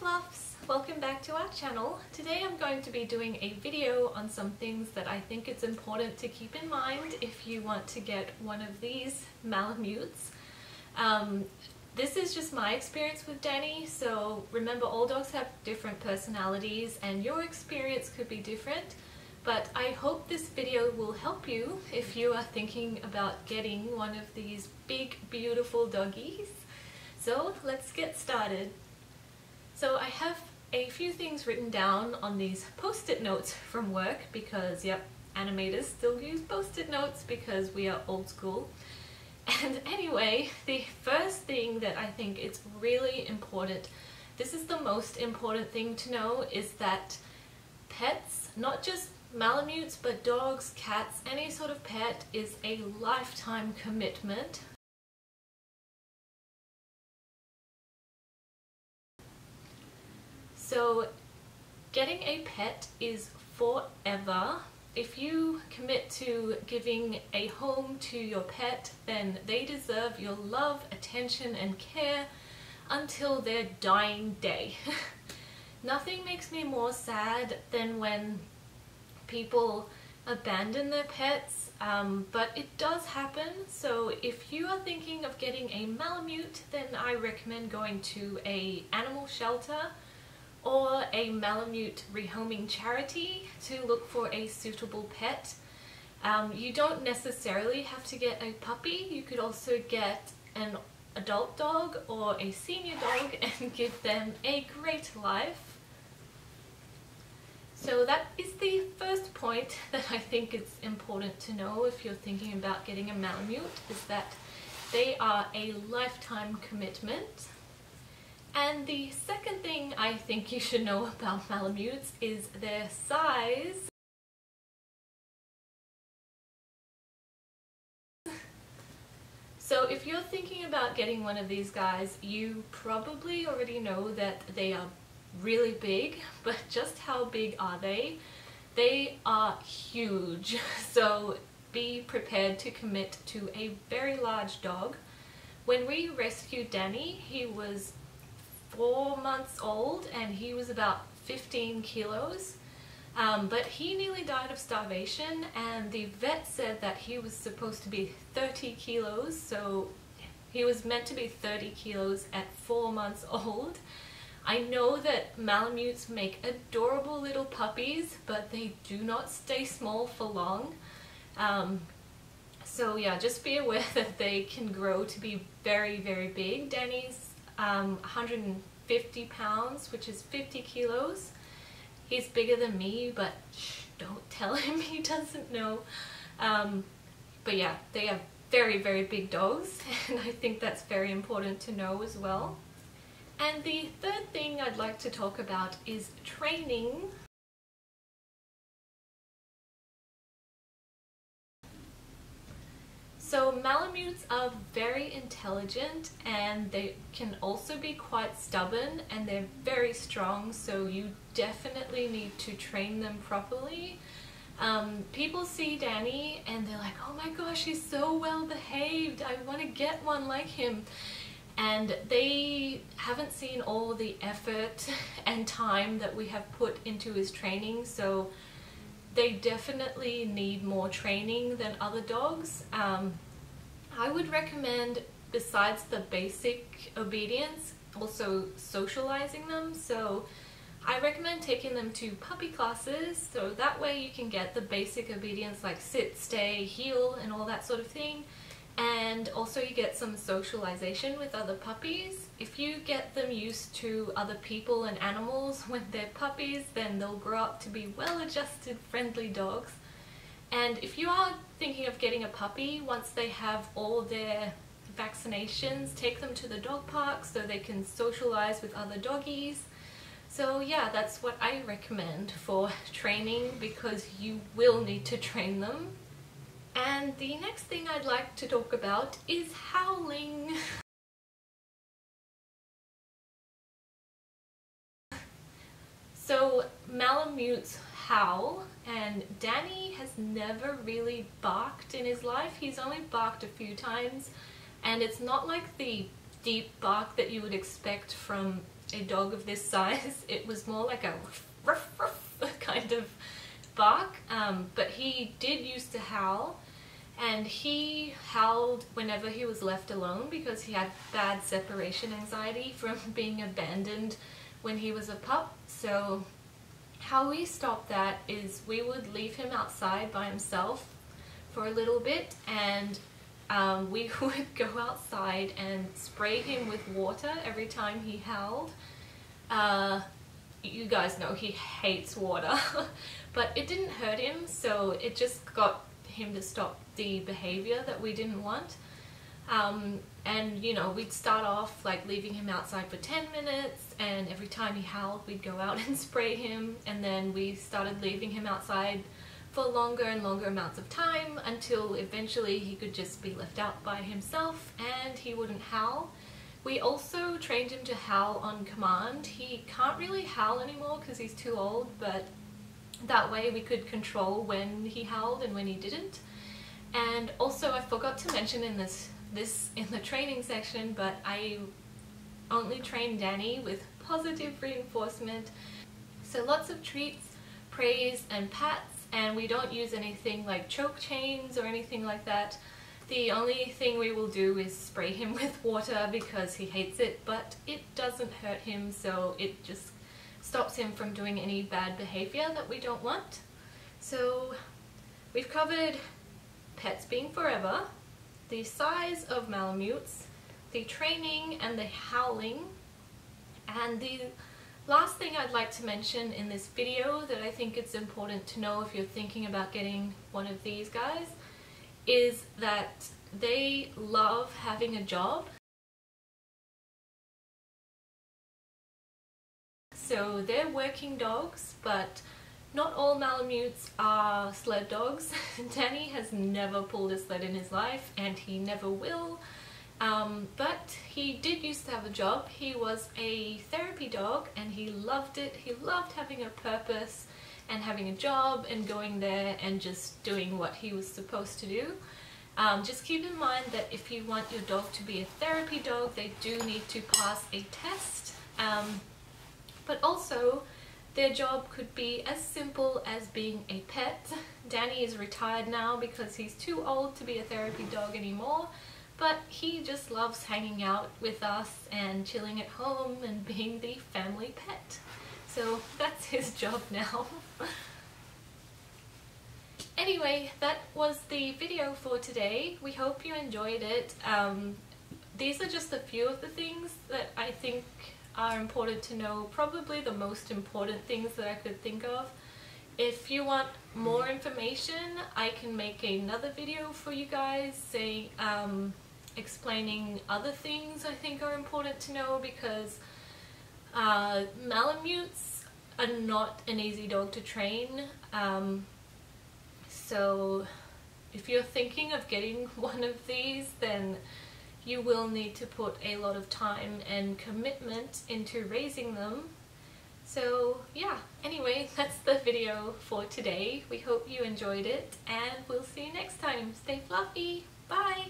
Fluffs! Welcome back to our channel. Today I'm going to be doing a video on some things that I think it's important to keep in mind if you want to get one of these Malamutes. Um, this is just my experience with Danny, so remember all dogs have different personalities and your experience could be different, but I hope this video will help you if you are thinking about getting one of these big beautiful doggies. So let's get started. So I have a few things written down on these post-it notes from work because, yep, animators still use post-it notes because we are old school. And anyway, the first thing that I think it's really important, this is the most important thing to know, is that pets, not just Malamutes, but dogs, cats, any sort of pet is a lifetime commitment So getting a pet is forever. If you commit to giving a home to your pet, then they deserve your love, attention and care until their dying day. Nothing makes me more sad than when people abandon their pets, um, but it does happen. So if you are thinking of getting a Malamute, then I recommend going to a animal shelter or a Malamute rehoming charity to look for a suitable pet. Um, you don't necessarily have to get a puppy, you could also get an adult dog or a senior dog and give them a great life. So that is the first point that I think it's important to know if you're thinking about getting a Malamute is that they are a lifetime commitment and the second thing I think you should know about Malamutes is their size. So if you're thinking about getting one of these guys, you probably already know that they are really big, but just how big are they? They are huge, so be prepared to commit to a very large dog. When we rescued Danny, he was four months old and he was about 15 kilos. Um, but he nearly died of starvation and the vet said that he was supposed to be 30 kilos so he was meant to be 30 kilos at four months old. I know that Malamutes make adorable little puppies but they do not stay small for long. Um, so yeah, just be aware that they can grow to be very, very big. Danny's um, 150 pounds, which is 50 kilos. He's bigger than me, but shh, don't tell him he doesn't know. Um, but yeah, they are very, very big dogs, and I think that's very important to know as well. And the third thing I'd like to talk about is training. So Malamutes are very intelligent and they can also be quite stubborn and they're very strong so you definitely need to train them properly. Um, people see Danny and they're like, oh my gosh, he's so well behaved, I want to get one like him. And they haven't seen all the effort and time that we have put into his training so they definitely need more training than other dogs. Um, I would recommend, besides the basic obedience, also socializing them. So I recommend taking them to puppy classes so that way you can get the basic obedience like sit, stay, heel and all that sort of thing and also you get some socialization with other puppies. If you get them used to other people and animals when they're puppies, then they'll grow up to be well-adjusted, friendly dogs. And if you are thinking of getting a puppy, once they have all their vaccinations, take them to the dog park so they can socialize with other doggies. So yeah, that's what I recommend for training because you will need to train them and the next thing I'd like to talk about is howling. So Malamutes howl and Danny has never really barked in his life. He's only barked a few times and it's not like the deep bark that you would expect from a dog of this size, it was more like a ruff, ruff ruff kind of bark. Um, but he did used to howl and he howled whenever he was left alone because he had bad separation anxiety from being abandoned when he was a pup. So how we stopped that is we would leave him outside by himself for a little bit and um, we would go outside and spray him with water every time he howled. Uh, you guys know he hates water, but it didn't hurt him, so it just got him to stop the behavior that we didn't want. Um, and you know, we'd start off like leaving him outside for 10 minutes, and every time he howled, we'd go out and spray him, and then we started leaving him outside for longer and longer amounts of time until eventually he could just be left out by himself and he wouldn't howl. We also trained him to howl on command. He can't really howl anymore because he's too old, but that way we could control when he howled and when he didn't. And also I forgot to mention in this this in the training section, but I only trained Danny with positive reinforcement. So lots of treats, praise and pats and we don't use anything like choke chains or anything like that. The only thing we will do is spray him with water because he hates it, but it doesn't hurt him, so it just stops him from doing any bad behavior that we don't want. So we've covered pets being forever, the size of Malamutes, the training and the howling, and the Last thing I'd like to mention in this video that I think it's important to know if you're thinking about getting one of these guys is that they love having a job. So they're working dogs, but not all Malamutes are sled dogs. Danny has never pulled a sled in his life and he never will. Um, but he did used to have a job. He was a therapy dog and he loved it. He loved having a purpose and having a job and going there and just doing what he was supposed to do. Um, just keep in mind that if you want your dog to be a therapy dog, they do need to pass a test. Um, but also, their job could be as simple as being a pet. Danny is retired now because he's too old to be a therapy dog anymore but he just loves hanging out with us and chilling at home and being the family pet. So that's his job now. anyway, that was the video for today. We hope you enjoyed it. Um, these are just a few of the things that I think are important to know, probably the most important things that I could think of. If you want more information, I can make another video for you guys saying um, explaining other things I think are important to know because uh, Malamutes are not an easy dog to train. Um, so if you're thinking of getting one of these then you will need to put a lot of time and commitment into raising them. So yeah, anyway, that's the video for today. We hope you enjoyed it and we'll see you next time. Stay fluffy! Bye!